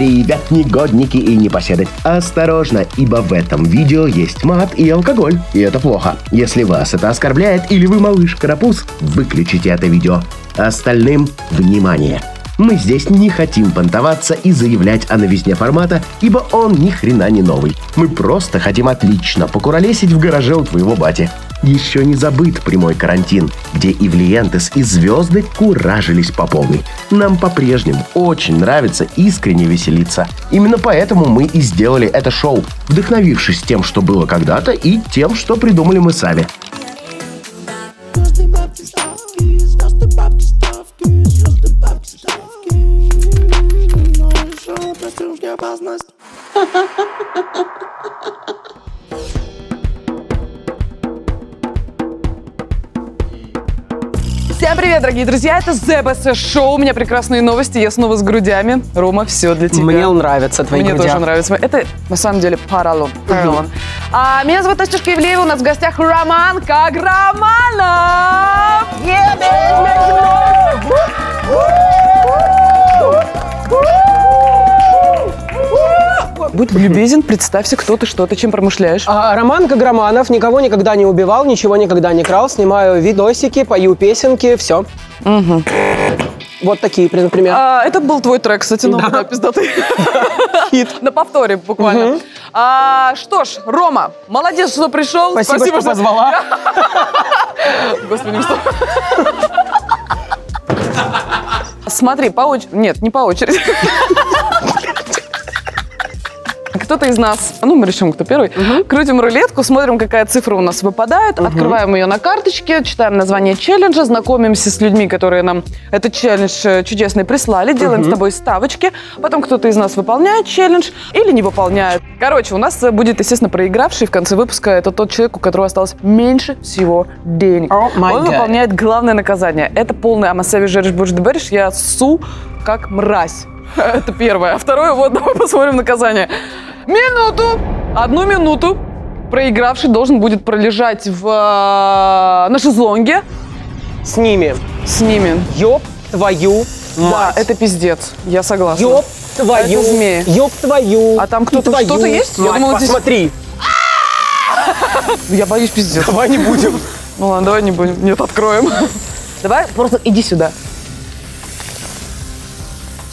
ребят, негодники и непоседы. Осторожно, ибо в этом видео есть мат и алкоголь. И это плохо. Если вас это оскорбляет или вы малыш карапуз, выключите это видео. Остальным внимание. Мы здесь не хотим понтоваться и заявлять о новизне формата, ибо он ни хрена не новый. Мы просто хотим отлично покуролесить в гараже у твоего бати. Еще не забыт прямой карантин, где и Влиентес, и звезды куражились по полной. Нам по-прежнему очень нравится искренне веселиться. Именно поэтому мы и сделали это шоу, вдохновившись тем, что было когда-то, и тем, что придумали мы сами. Прости уж неопасность. Всем привет, дорогие друзья! Это ЗБС Шоу. У меня прекрасные новости. Я снова с грудями. Рома, все для тебя. Мне нравятся твои Мне грудя. тоже нравится. Это, на самом деле, поролон. поролон. А, меня зовут Настюшка Ивлеева. У нас в гостях Роман Каграманов. Будь любезен, представься, кто ты, что ты, чем промышляешь. А, Роман Каграманов, никого никогда не убивал, ничего никогда не крал, снимаю видосики, пою песенки, все. Вот такие, например. А, это был твой трек, кстати, новый, да, пиздатый. На повторе буквально. А, что ж, Рома, молодец, что пришел. Спасибо, что позвала. Господи, что? Смотри, по очереди. Нет, не по очереди. Кто-то из нас, ну мы решим, кто первый, крутим рулетку, смотрим, какая цифра у нас выпадает, открываем ее на карточке, читаем название челленджа, знакомимся с людьми, которые нам этот челлендж э, чудесный прислали, делаем с тобой ставочки, потом кто-то из нас выполняет челлендж или не выполняет. Короче, у нас э, будет, естественно, проигравший в конце выпуска, это тот человек, у которого осталось меньше всего денег. Oh Он God. выполняет главное наказание. Это полный амасави жереш будешь деберешь, я ссу как мразь. Это первое. А второе, вот, давай посмотрим наказание. Минуту, одну минуту проигравший должен будет пролежать в, э, на шезлонге С ними. с ними. Ёб твою Да, мать. это пиздец. Я согласна. Ёб твою. Это змеи. Ёб твою. А там кто-то- что-то есть? Я мать. думала, здесь- Посмотри. Я боюсь пиздец. Давай не будем. Ну ладно, давай не будем. Нет, откроем. Давай, просто иди сюда.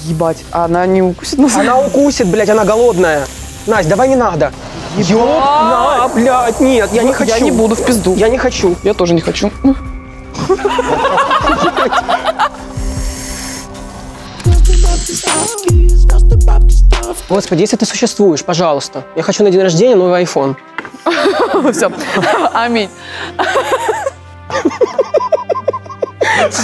Ебать, а она не укусит нас? Она укусит, блядь, она голодная. Настя, давай не надо. Ёб на, блядь, нет, я не хочу. Я не буду в пизду. Я не хочу. Я тоже не хочу. Господи, если ты существуешь, пожалуйста. Я хочу на день рождения новый iPhone. Все. Аминь.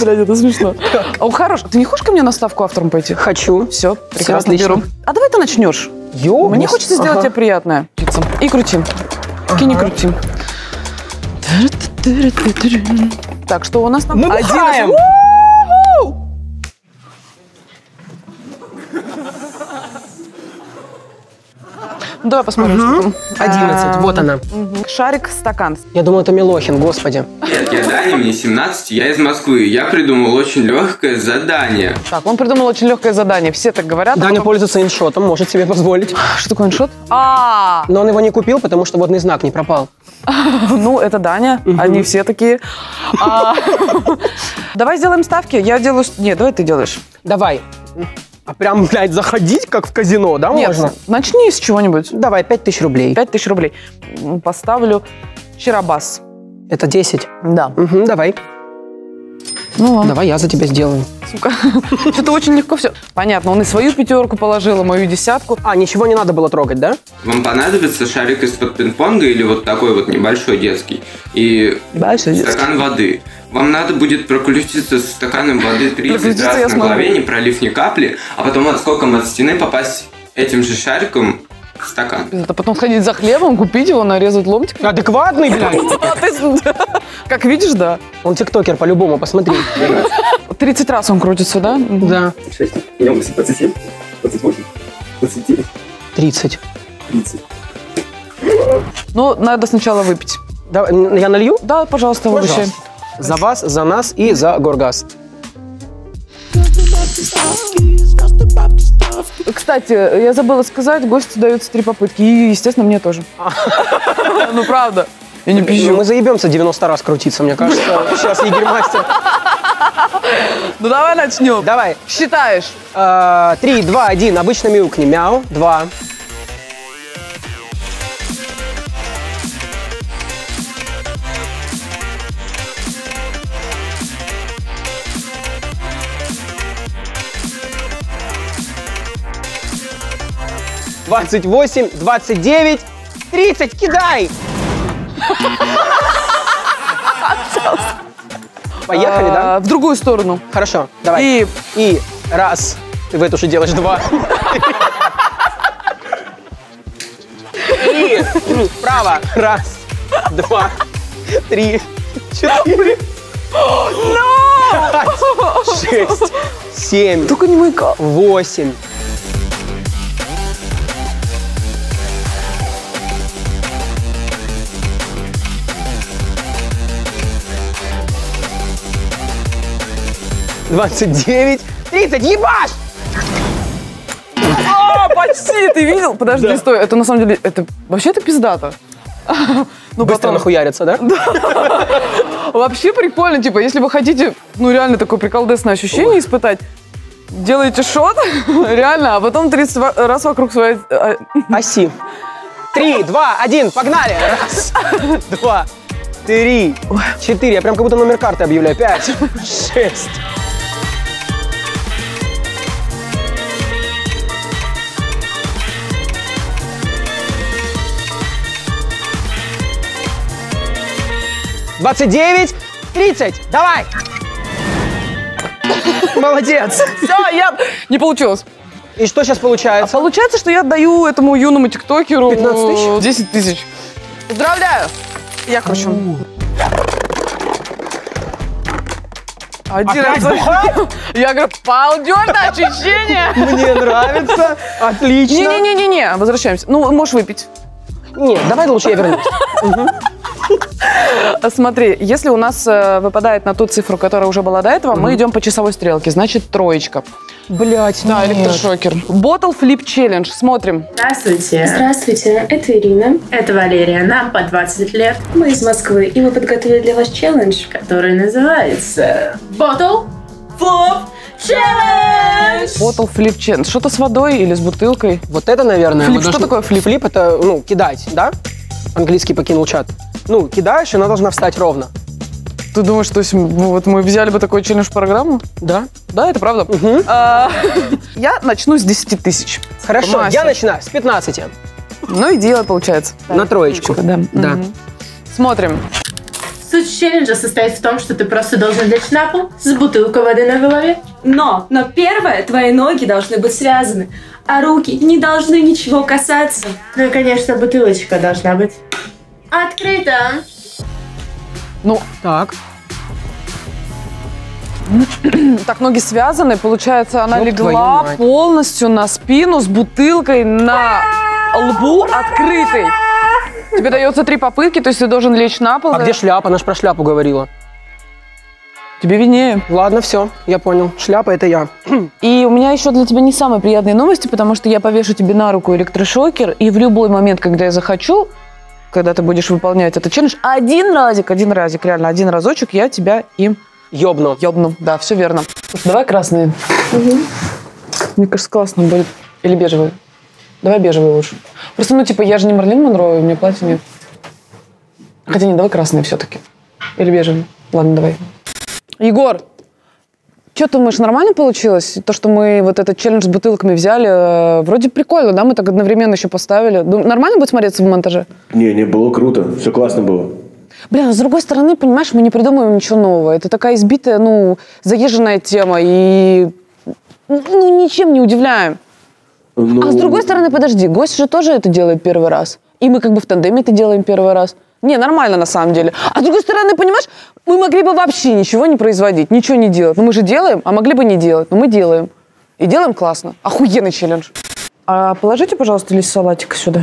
Блядь, это смешно. О, хорош. Ты не хочешь ко мне на ставку автором пойти? Хочу. Все, прекрасно беру. А давай ты начнешь. Ёб. Мне хочется сделать Ага. тебе приятное. И крутим. Кинь и крутим. Так, что у нас там? Мы бухаем. У-ху! Давай посмотрим, что там. 11, вот она. Мгм. Шарик, стакан. Я думал, это Милохин, господи. Привет, я Даня, мне 17, я из Москвы. Я придумал очень легкое задание. Так, он придумал очень легкое задание. Все так говорят. а Даня потом- пользуется иншотом, может себе позволить. Что такое иншот? А, Но он его не купил, потому что водный знак не пропал. ну, это Даня. Они все такие. А, Давай сделаем ставки. Я делаю... Нет, давай ты делаешь. Давай. А прям, блядь, заходить, как в казино, да, Нет, можно? начни с чего-нибудь. Давай, 5000 рублей. 5 тысяч рублей. М, Поставлю Чарабас. Это 10. Да. Угу, давай. Ну ладно. Давай я за тебя сделаю. Сука. Что-то очень легко все. Понятно, он и свою пятерку положил, и мою десятку. А, ничего не надо было трогать, да? Вам понадобится шарик из-под пинг-понга или вот такой вот небольшой детский и Дальше. стакан воды. Вам надо будет прокрутиться с стаканом воды 30 Прокрутиться раз на голове, не пролив ни капли, а потом отскоком от стены попасть этим же шариком в стакан. Это потом ходить за хлебом, купить его, нарезать ломтик. Адекватный, блядь. Как видишь, да. Он тиктокер по-любому, посмотри. 30 раз он крутится, да? Да, 6, 27, 28, 29, 30. 30. Ну, надо сначала выпить. Да, я налью? Да, пожалуйста, угощай. За вас, за нас и за Горгаз. Кстати, я забыла сказать, гости даются три попытки. И, естественно, мне тоже. Ну, правда. Я не пизжу. Мы заебемся 90 раз крутиться, мне кажется. Сейчас Игорь мастер. Ну, давай начнем. Давай. Считаешь. Э, Три, два, один. Обычно мяукни. Мяу. Два. Двадцать восемь, двадцать девять, тридцать. Кидай! Поехали, да? А, В другую сторону. Хорошо, давай. И И раз. Ты в эту же делаешь два. Три. Вправо. Раз. Два. Три. Четыре. Пять. Шесть. Семь. только не маяка. Восемь. Двадцать девять. Тридцать. Ебашь! А, почти, ты видел? Подожди, стой, это на самом деле, это вообще это пиздато. Ну, Быстро потом- нахуярится, да? Вообще прикольно, типа, если вы хотите, ну, реально такое приколдесное ощущение испытать, делаете шот, реально, а потом 30 ва- раз вокруг своей... а, Оси. Три, два, один, погнали! Раз, два, три, четыре. Я прям как будто номер карты объявляю. Пять, шесть. Двадцать девять, тридцать. Давай! Молодец! Все, я... Не получилось. И что сейчас получается? Получается, что я отдаю этому юному тиктокеру 15 тысяч? 10 тысяч. Поздравляю! Я кручу. Один Опять раз. Я говорю, балдежное ощущение. Мне нравится. Отлично. Не-не-не-не, возвращаемся. Ну, можешь выпить. Нет, давай лучше я вернусь. Смотри, если у нас э, выпадает на ту цифру, которая уже была до этого, мы идем по часовой стрелке, значит троечка. Блять, Да, электрошокер. Bottle Flip Challenge. Смотрим. Здравствуйте. Здравствуйте, это Ирина. Это Валерия. Нам по 20 лет, Мы из Москвы, и мы подготовили для вас челлендж. который называется Bottle Flop Challenge. Bottle Flip Challenge. Что-то с водой или с бутылкой? Вот это, наверное... Флип, что должны- такое флип? Флип это, ну, кидать, да? Английский покинул чат. Ну, кидаешь, и она должна встать ровно. Ты думаешь, что если мы- вот мы взяли бы такой челлендж в программу? Да? Да, это правда. А, Я начну с 10 тысяч. Хорошо, Мастер. я начинаю с 15. Ну и дело получается. На троечку. Да. Да. Мгм. Смотрим. Суть челленджа состоит в том, что ты просто должен лечь на пол с бутылкой воды на голове. Но, но первое, твои ноги должны быть связаны, а руки не должны ничего касаться. Ну и, конечно, бутылочка должна быть открыта. Ну, Так. так ноги связаны, получается, она Ёб легла полностью на спину с бутылкой на лбу открытой. Тебе дается три попытки, то есть ты должен лечь на пол. А где шляпа? Она ж про шляпу говорила. Тебе виднее. Ладно, все, я понял. Шляпа это я. И у меня еще для тебя не самые приятные новости, потому что я повешу тебе на руку электрошокер, и в любой момент, когда я захочу, когда ты будешь выполнять этот челлендж, один разик, один разик, реально один разочек, я тебя им Ёбну. ёбну. Да, все верно. Давай красные. Мне кажется, классно будет. Или бежевые. Давай бежевые лучше. Просто, ну, типа, я же не Марлин Монро, и у меня платья нет. Хотя нет, давай красные все-таки. Или бежевые. Ладно, давай. Егор, что думаешь, нормально получилось? То, что мы вот этот челлендж с бутылками взяли, э, вроде прикольно, да? Мы так одновременно еще поставили. Нормально будет смотреться в монтаже? Не, не, было круто. Все классно было. Бля, с другой стороны, понимаешь, мы не придумываем ничего нового. Это такая избитая, ну, заезженная тема, и ну, ничем не удивляем. Ну, А с другой стороны, подожди, гость же тоже это делает первый раз. И мы как бы в тандеме это делаем первый раз. Не, нормально на самом деле. А с другой стороны, понимаешь, мы могли бы вообще ничего не производить, ничего не делать. Но мы же делаем, а могли бы не делать. Но мы делаем. И делаем классно. Охуенный челлендж. А положите, пожалуйста, лист салатика сюда.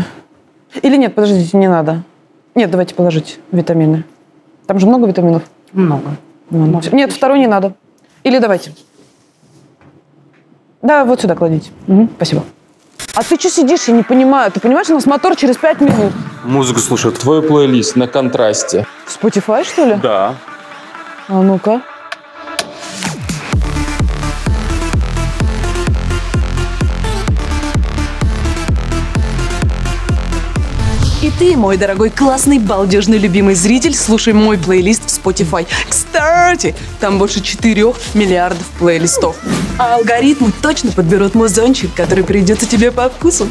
Или нет, подождите, не надо. Нет, давайте положите витамины. Там же много витаминов. Много. Нет, второй не надо. Или давайте. Да, вот сюда кладите. Мгм, спасибо. А ты что сидишь, я не понимаю. Ты понимаешь, у нас мотор через пять минут. Музыку слушаю. Твой плейлист на контрасте. Spotify, что ли? Да. А ну-ка. И ты, мой дорогой, классный, балдежный, любимый зритель, слушай мой плейлист в Spotify. Кстати, там больше 4 миллиардов плейлистов. А алгоритмы точно подберут музончик, который придется тебе по вкусу.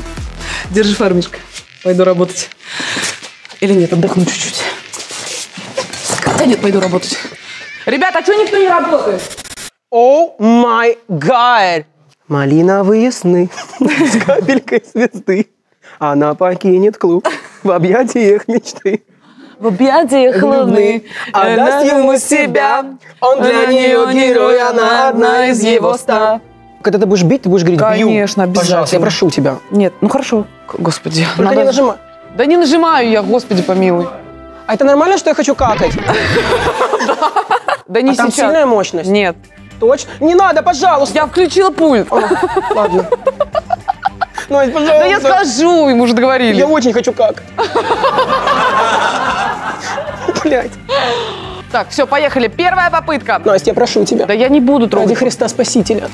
Держи, фармишка. Пойду работать. Или нет, отдохну чуть-чуть. Да нет, пойду работать. Ребята, а что никто не работает? О май гад! Малиновые сны с капелькой звезды. Она покинет клуб в объятиях мечты. В объятиях луны Отдаст ему себя. Он для нее герой, она одна из его ста. Когда ты будешь бить, ты будешь говорить «бью». Конечно, Пожалуйста, я обязательно. прошу тебя. Нет, ну хорошо. Господи. Только не нажимай. Да не нажимаю я, господи помилуй. А это нормально, что я хочу какать? Да не А там сейчас. сильная мощность? Нет. Точно? Не надо, пожалуйста. Я включила пульт. Ладно. Настя, пожалуйста. Да я скажу, ему уже договорили. Я очень хочу какать. Блять. Так, все, поехали. Первая попытка. Настя, я прошу тебя. Да я не буду Ради трогать. Христа Спасителя.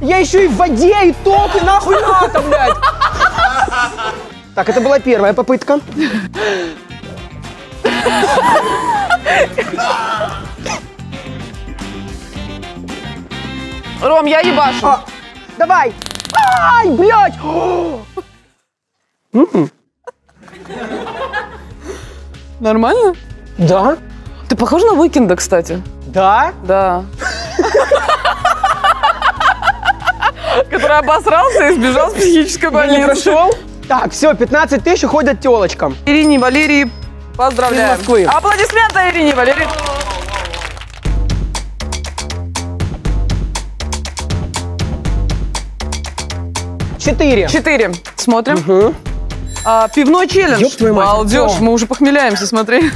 Я еще и в воде, и топ, и нахуй надо, блядь. Так, это была первая попытка. Ром, я ебашу. А, давай. Ай, блядь. Нормально? Да? Ты похож на Уикенда, кстати. Да? Да. Который обосрался и сбежал с психической больницы. прошел? Так, все, 15 тысяч уходят телочкам. Ирине Валерии поздравляем. Из Москвы. Аплодисменты Ирине Валерии. Четыре. Четыре. Смотрим. Мгм. А, пивной челлендж. Ёб твою мать, Балдеж, мы уже похмеляемся, смотри.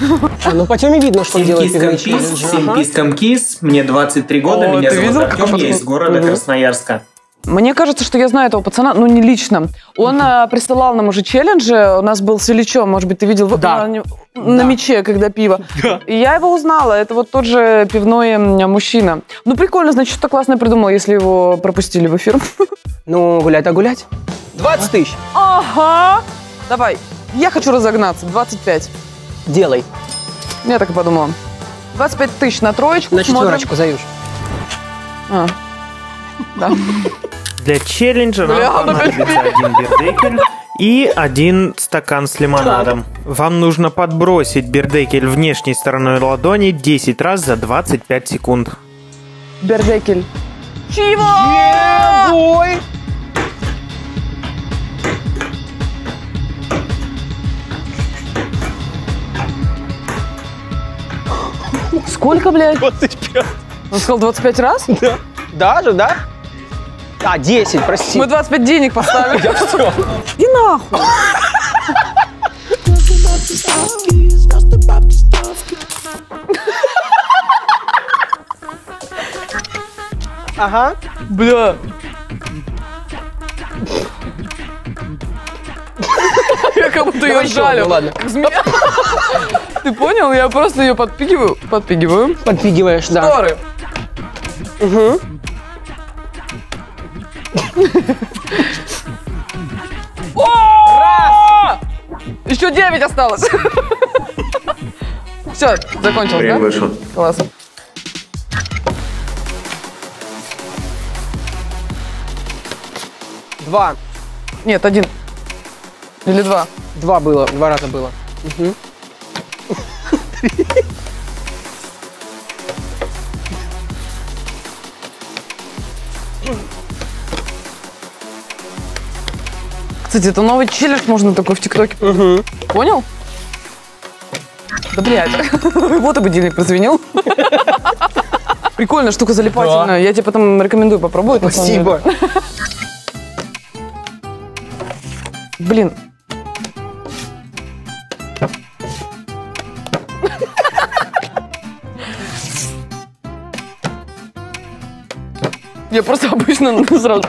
А, ну по теме видно, что он делает кис, челленджи. всем Ага. кискам кис. Мне 23 года, О, меня ты зовут видел, Артем, я из города Мгм. Красноярска. Мне кажется, что я знаю этого пацана, но не лично. Он а, присылал нам уже челленджи. У нас был с Ильичом, может быть, ты видел Да. на, на мече, когда пиво. И я его узнала. Это вот тот же пивной мужчина. Ну, прикольно, значит, что-то классное придумал, если его пропустили в эфир. Ну, гулять, а гулять. 20 тысяч. Ага. Давай. Я хочу разогнаться. 25. Делай. Я так и подумала. 25 тысяч на троечку. На смотрим. четверочку, Заюш. А. Да. Для челленджа Бля, опять понадобится один бердекель и один стакан с лимонадом. Вам нужно подбросить бердекель внешней стороной ладони 10 раз за 25 секунд. Бердекель. Чего? Ой! Сколько, блядь? 25. Он сказал 25 раз? Да. Даже, да? А, 10, прости. Мы 25 денег поставили. Я все. И нахуй. Ага. Бля. Я как будто ее жалю. ладно. Как змея. Ты понял? Я просто ее подпигиваю. Подпигиваю. Подпигиваешь, да. Шторы. Угу. Раз! Еще 9 осталось. Все, закончил, Время да? вышло. Класс. Два. Нет, один. Или два. Два было, два раза было. Мгм. Кстати, это новый челлендж, можно такой в ТикТоке. Понял? Да, блядь. Вот и будильник прозвенел. Прикольная штука залипательная. Я тебе потом рекомендую попробовать. Спасибо. Блин. Я просто обычно ну, сразу...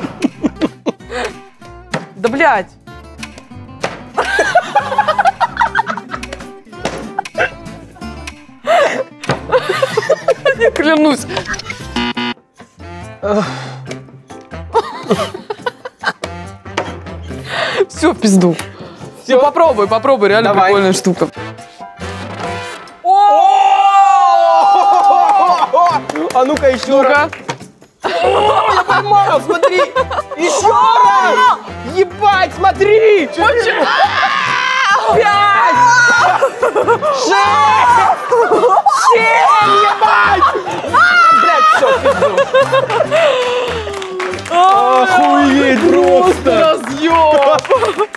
Да, блядь. Я клянусь. Все, пизду. Ну, попробуй, попробуй, реально Давай. прикольная штука. А ну-ка еще раз. Смотри! Пять! Шесть! Семь, ебать! Блядь, все, Охуеть просто! Разъем!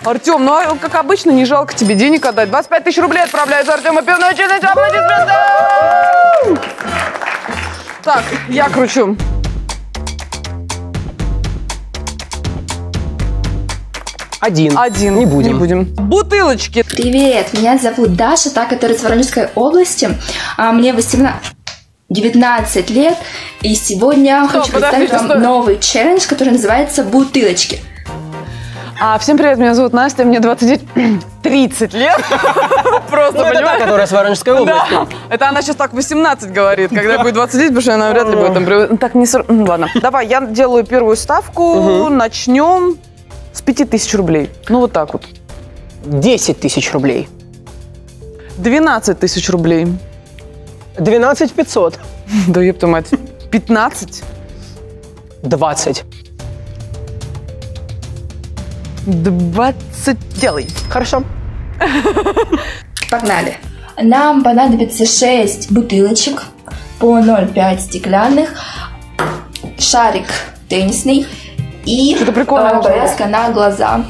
Артем, ну а, как обычно, не жалко тебе денег отдать. 25 тысяч рублей отправляется Артема пивной челлендж. Аплодисменты! Так, я кручу. Один. Один. Не будем. Не будем. Бутылочки. Привет, меня зовут Даша, та, которая из Воронежской области. А, Мне 18... 19 лет, и сегодня Стоп, хочу представить вам стой. новый челлендж, который называется «Бутылочки». А, всем привет, меня зовут Настя, мне 29... 30 лет. Просто, Ну, это понимаешь? которая с Воронежской области. Да, это она сейчас так 18 говорит, когда будет 29, потому что она вряд ли будет там... Так, не... Ладно, давай, я делаю первую ставку, начнем с 5000 рублей. Ну, вот так вот. 10 тысяч рублей. 12 тысяч рублей. 12 500. Да еб мать. 15? 20. 20 делай. Хорошо. Погнали. Нам понадобится 6 бутылочек по 0,5 стеклянных, шарик теннисный и Что-то прикольное э, повязка на глаза.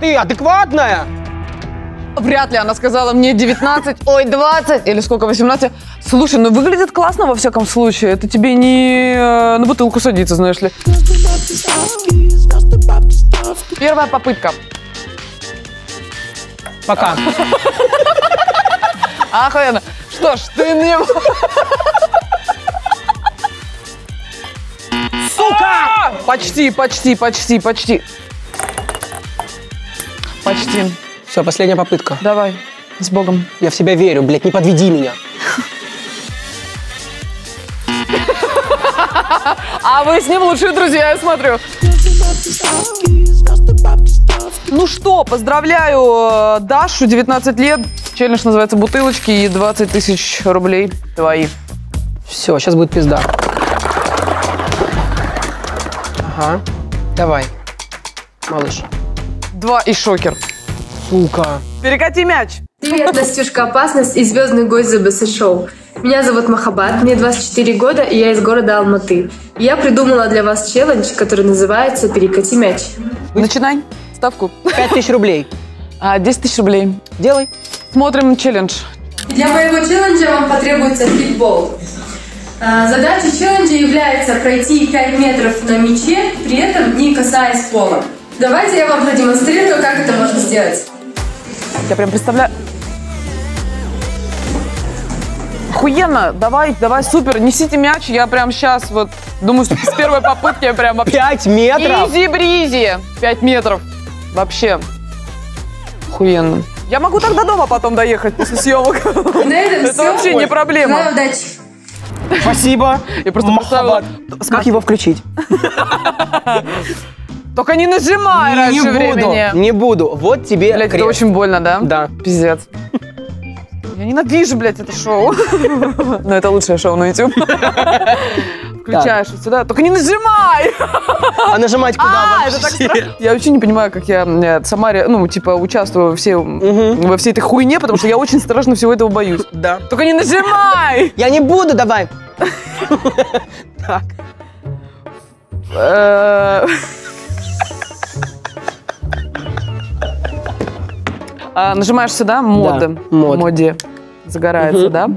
Ты адекватная? Вряд ли она сказала мне 19, ой, 20 или сколько, 18. Слушай, ну выглядит классно во всяком случае. Это тебе не э, на бутылку садиться, знаешь ли. Первая попытка. Пока. Охуенно. Что ж, ты мне... Сука! Почти, почти, почти, почти. Почти. Все, последняя попытка. Давай, с Богом. Я в себя верю, блядь, не подведи меня. А вы с ним лучшие друзья, я смотрю. Ну что, поздравляю э, Дашу, 19 лет. Челлендж называется «Бутылочки» и 20 тысяч рублей твои. Все, сейчас будет пизда. Ага. Давай. Малыш. Два и шокер. Сука. Перекати мяч. Привет, Настюшка Опасность и звездный гость ЗБС Шоу. Меня зовут Махабат, мне 24 года, и я из города Алматы. И я придумала для вас челлендж, который называется «Перекати мяч». Начинай ставку. 5 тысяч рублей. А, 10 тысяч рублей. Делай. Смотрим челлендж. Для моего челленджа вам потребуется фитбол. А, Задача челленджа является пройти 5 метров на мяче, при этом не касаясь пола. Давайте я вам продемонстрирую, как это можно сделать. Я прям представляю... Охуенно, давай, давай, супер, несите мяч, я прям сейчас вот, думаю, что с первой попытки я прям вообще... 5 метров? Изи-бризи, 5 метров, вообще, охуенно. Я могу тогда дома потом доехать после съемок. На этом Это всё. вообще не проблема. Желаю удачи. Спасибо. Я просто представила... Как его включить? Только не нажимай не раньше буду, времени. не буду. Вот тебе Блять, это крест. очень больно, да? Да. Пиздец. Я ненавижу, блядь, это шоу. Но это лучшее шоу на YouTube. Включаешь вот сюда. Только не нажимай! А нажимать куда А, это так вообще? страшно. Я вообще не понимаю, как я э, сама, ре- ну, типа, участвую во всей, во всей этой хуйне, потому что я очень страшно всего этого боюсь. Да. Только не нажимай! Я не буду, давай. Так. А, Нажимаешь сюда, мод. Да, мод. Моде загорается, да?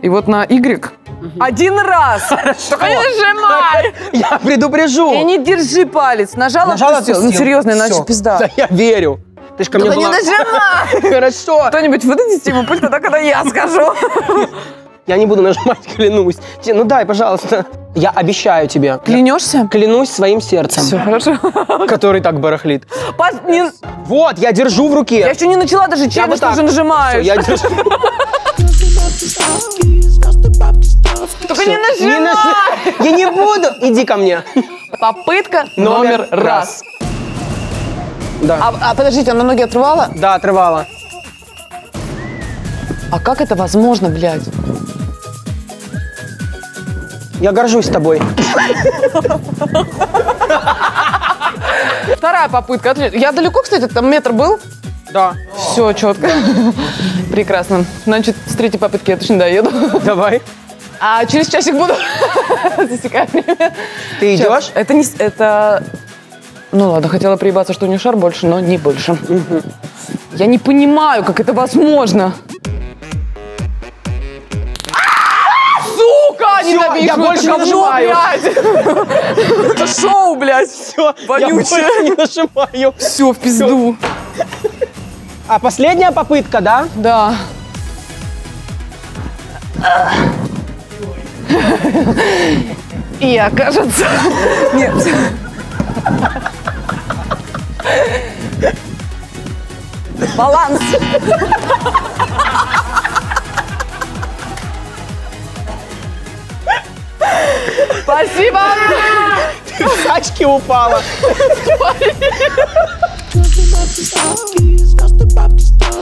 И вот на Y один раз. Нажимай! Я предупрежу. И не держи палец. Нажала, Нажала, отпустил. Ну, серьезно, иначе пизда. Да я верю. Ты ж ко мне Только не была... нажимай! Хорошо. Кто-нибудь выдадите ему пульт тогда, когда я скажу. Я не буду нажимать, клянусь. Ну дай, пожалуйста. Я обещаю тебе. Клянешься? Клянусь своим сердцем. Все, хорошо. Который так барахлит. Паш, не- Вот, я держу в руке. Я еще не начала даже челлендж, вот ты так. уже нажимаешь. Всё, я держу. Только не нажимай! нажи- Я не буду. Иди ко мне. Попытка номер, Номер раз. раз. Да. А, а подождите, она ноги отрывала? Да, отрывала. А как это возможно, блядь? Я горжусь тобой. Вторая попытка. Отли- Я далеко, кстати, там метр был? Да. Все четко. Прекрасно. Значит, с третьей попытки я точно доеду. Давай. А через часик буду засекать время. Ты идешь? Это не... Это... Ну ладно, хотела приебаться, что у нее шар больше, но не больше. Я не понимаю, как это возможно. Сука! Всё, Ненавижу я больше не нажимаю. Это шоу, блядь. Все, я Вонючее. больше не нажимаю. Все, в пизду. А последняя попытка, да? Да. Я, кажется... Нет. Баланс. Спасибо. Ты с тачки упала.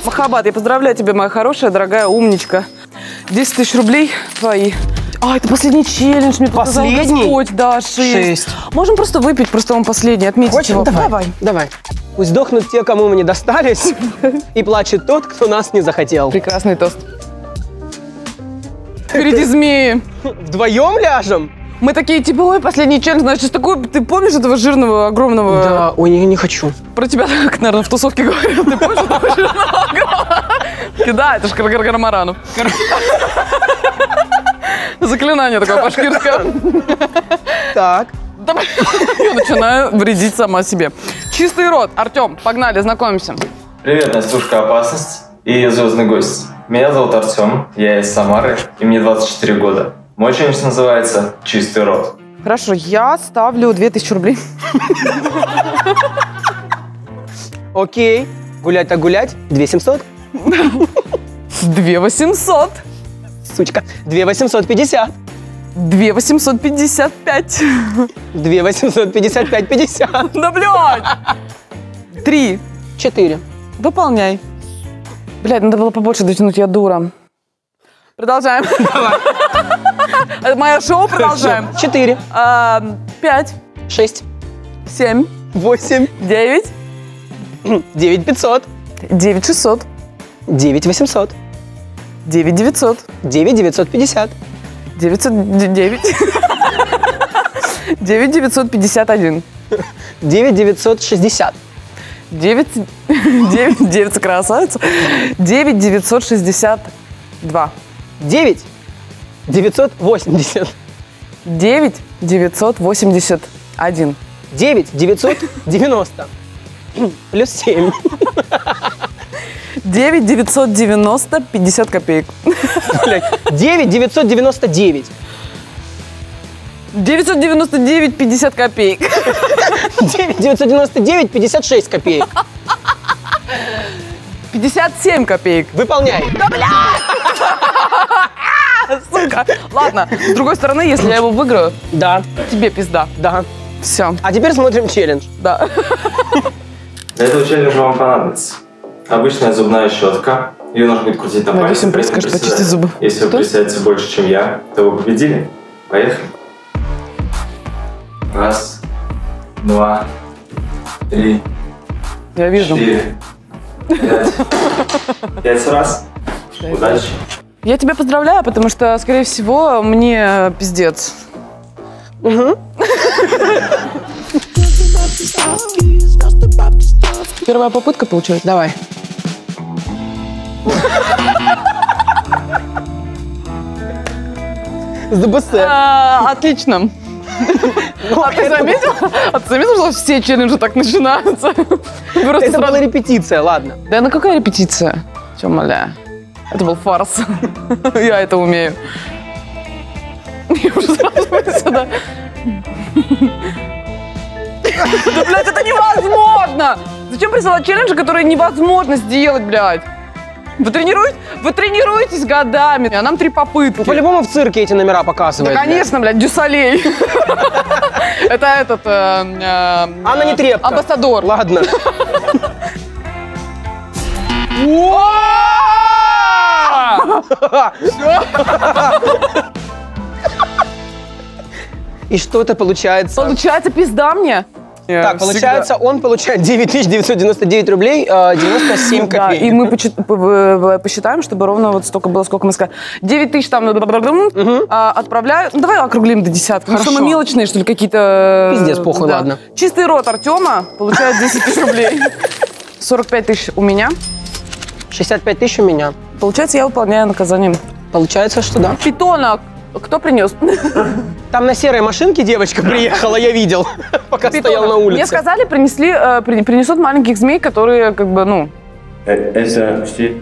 Махабат, я поздравляю тебя, моя хорошая, дорогая умничка. 10 тысяч рублей твои. А, это последний челлендж, мне Последний? Господь, да, 6. Шесть. Можем просто выпить, просто он последний, отметить Хочешь? его. Давай. Давай. Пусть сдохнут те, кому мы не достались, и плачет тот, кто нас не захотел. Прекрасный тост. Впереди змеи. Вдвоем ляжем? Мы такие, типа, ой, последний челлендж, значит, такой, ты помнишь этого жирного, огромного? Да, ой, я не хочу. Про тебя так, наверное, в тусовке говорят. Ты помнишь этого жирного, огромного? Да, это же Каргарамаранов. Заклинание такое башкирское. Так. Я начинаю вредить сама себе. Чистый рот. Артем, погнали, знакомимся. Привет, Настюшка Опасность и ее звездный гость. Меня зовут Артем, я из Самары, и мне 24 года. Мой челлендж называется «Чистый рот». Хорошо, я ставлю 2000 рублей. Окей. Гулять так гулять. 2700. 2800. Сучка. 2850. 2855. 2855 50. Да, блядь. Три. Четыре. Выполняй. Блядь, надо было побольше дотянуть, я дура. Продолжаем. Мое шоу, продолжаем. Четыре. А, Пять. Шесть. Семь. Восемь. Девять. Девять пятьсот. Девять шестьсот. Девять восемьсот. Девять девятьсот. Девять девятьсот пятьдесят. Девятьсот девять. Девять девятьсот пятьдесят один. Девять девятьсот шестьдесят. Девять... Девять... Девять красавица. Девять девятьсот шестьдесят два. Девять девятьсот восемьдесят. Девять девятьсот восемьдесят один. Девять девятьсот девяносто. Плюс семь. Девять девятьсот девяносто пятьдесят копеек. Блядь. Девять девятьсот девяносто девять. 999 50 копеек. 9 999 56 копеек. 57 копеек. Выполняй. Да бля! Сука. Ладно, с другой стороны, если я его выиграю, Да. тебе пизда. Да. Все. А теперь смотрим челлендж. Да. Для этого челленджа вам понадобится обычная зубная щетка. Ее нужно будет крутить на Надеюсь, пальце. он при этом скажет, приседать. почисти зубы. Если вы Что? присядете больше, чем я, то вы победили. Поехали. Раз, два, три, Я вижу. четыре, пять. Пять раз. Удачи. Я тебя поздравляю, потому что, скорее всего, мне пиздец. Угу. Первая попытка получается? Давай. С ДБС. А, Отлично. А ты заметил? А ты заметил, что все челленджи так начинаются? Это была репетиция, ладно. Да ну какая репетиция? Че, моля? Это был фарс. Я это умею. Я уже сразу сюда. Да, блядь, это невозможно! Зачем присылать челленджи, которые невозможно сделать, блядь? Вы тренируетесь, вы тренируетесь годами, а нам три попытки. Ну, по-любому в цирке эти номера Да, показывают. конечно, блядь, Дюсалей. Это этот... э, э, Анна Нетребко. Амбассадор. Ладно. И что это получается? Получается, пизда мне. Так, получается, он получает 9999 рублей э, 97 Да, копеек. и мы посчитаем, чтобы ровно вот столько было, сколько мы сказали. 9 тысяч там а, отправляю. Ну, давай округлим до десятки. Ну, что Хорошо. мы мелочные, что ли, какие-то... э, Пиздец, похуй, да. ладно. Чистый рот Артема получает 10 тысяч рублей. 45 тысяч у меня. 65 тысяч у меня. Получается, я выполняю наказание. Получается, что да. Питона кто принес? Там на серой машинке девочка приехала, я видел, пока стоял на улице. Мне сказали, принесли, э, при- принесут маленьких змей, которые как бы, ну... Это все...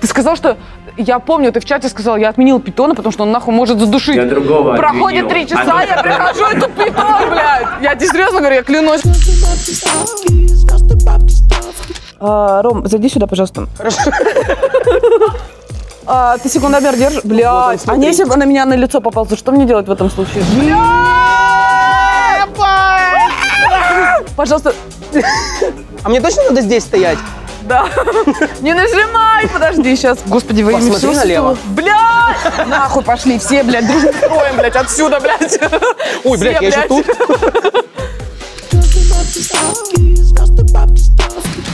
Ты сказал, что... Я помню, ты в чате сказал, я отменил питона, потому что он нахуй может задушить. Я другого Проходит три часа, А я ты- прихожу, и тут питон, блядь. Я тебе серьезно говорю, я клянусь. А, Ром, зайди сюда, пожалуйста. Хорошо. А, ты секундомер держишь? Блядь. а не если бы на меня на лицо попался, что мне делать в этом случае? Пожалуйста. А мне точно надо здесь стоять? Да. Не нажимай, подожди, сейчас. Господи, имя Посмотри налево. Блядь! Нахуй пошли все, блядь, дружным строем, блядь, отсюда, блядь. Ой, блядь, я еще тут.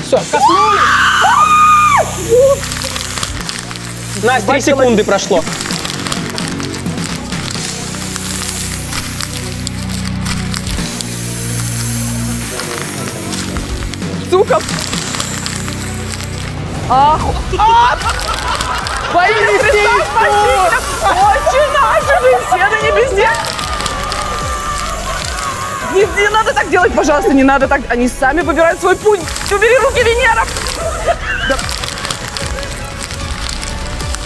Все, коснулись. Настя, три секунды прошло. Сука. Ах. А! Христа, спасите! Отче наш, же на небесе! Не, не надо так делать, пожалуйста, не надо так. Они сами выбирают свой путь. Убери руки, Венера!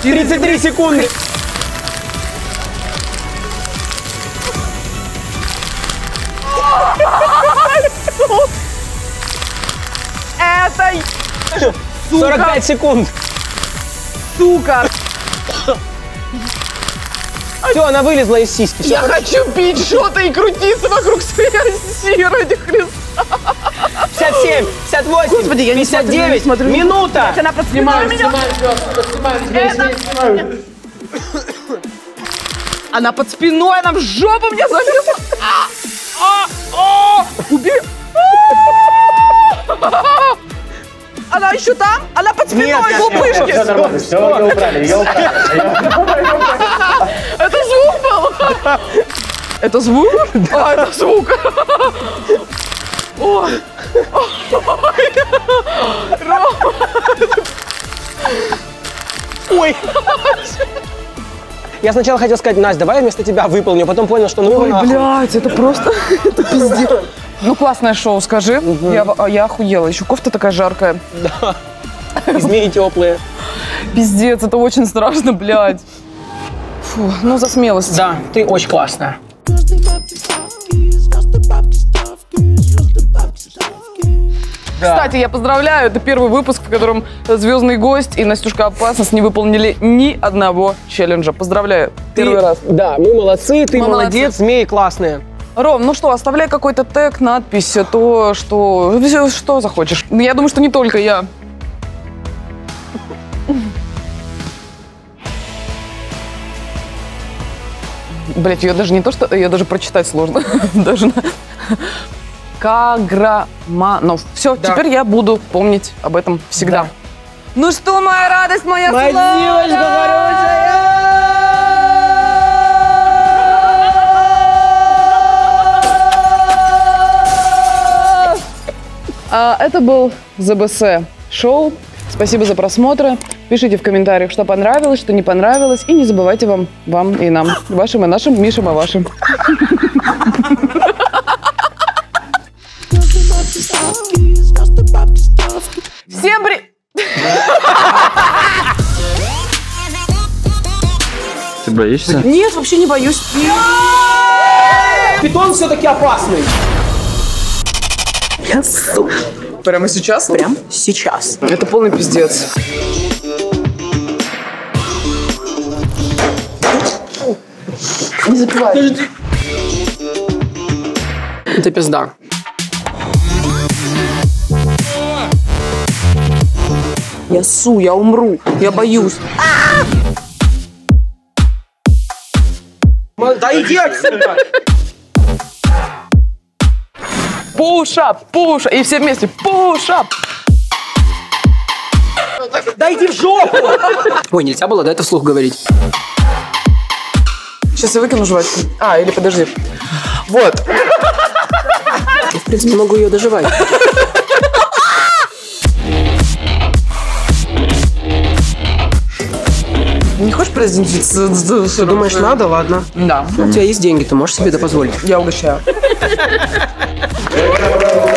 33 секунды. Это... Сука! 45 секунд. Сука! Все, она вылезла из сиськи. Всё Я хочу пить что-то и крутиться вокруг своей оси ради Христа. 57, 58, Господи, я не смотрю, не 59, смотрю. минута. Блядь, Она подснимает меня. Это- Она под спиной, она в жопу мне залезла. А, а, а, Убери. А! Она еще там? Она под спиной, Нет, нет, глупышки. Все нормально, все, ее убрали, ее убрали. Это звук был. Это звук? А, это звук. Ой. Ой. Рома. Ой. Я сначала хотел сказать, Настя, давай я вместо тебя выполню, потом понял, что ну Ой, нахуй. блядь, это просто это пиздец. Ну, классное шоу, скажи. Я, в- я охуела. Еще кофта такая жаркая. И змеи теплые. Пиздец, это очень страшно, блядь. Фу, ну за смелость. Да, ты очень классная. Кстати, я поздравляю, это первый выпуск, в котором Звездный гость и Настюшка Опасность не выполнили ни одного челленджа. Поздравляю, первый Ты- раз. Да, мы молодцы, ты Мы молодец, молодцы. змеи классные. Ром, ну что, оставляй какой-то тег, надпись, то, что... всё, Что захочешь. Я думаю, что не только я. Блять, ее даже не то, что... Ее даже прочитать сложно. Даже... Каграманов. Все, Да. теперь я буду помнить об этом всегда. Да. Ну что, моя радость, моя девочка А, это был ЗБС шоу. Спасибо за просмотр. Пишите в комментариях, что понравилось, что не понравилось. И не забывайте вам, вам и нам, вашим и нашим, Мишам и вашим. Всем при... боишься? Нет, вообще не боюсь. Питон все-таки опасный. Я су. Прямо сейчас? Прям сейчас. Это полный пиздец. Не запивай. Это пизда. Я су, я умру. Я боюсь. Да иди отсюда. Пушап, пуш, и все вместе, пушап. Да иди в жопу! Ой, нельзя было, да, это вслух говорить? Сейчас я выкину жвачку. А, или подожди. Вот. Я, в принципе, могу ее доживать. Не хочешь презентиться? Ты думаешь, надо? Ладно. Да. У тебя есть деньги, ты можешь себе это позволить. Я угощаю.